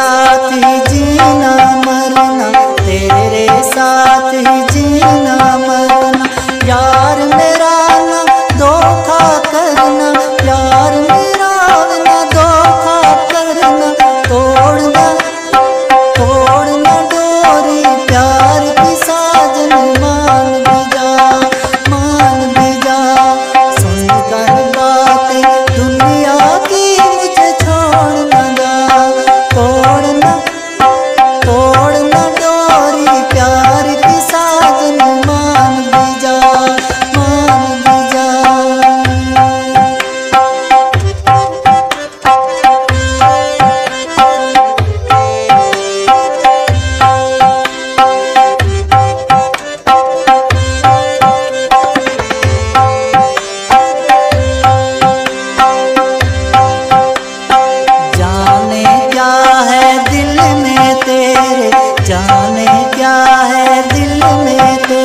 साथ ही जीना मरना तेरे साथ ही जीना। जाने क्या है दिल में तो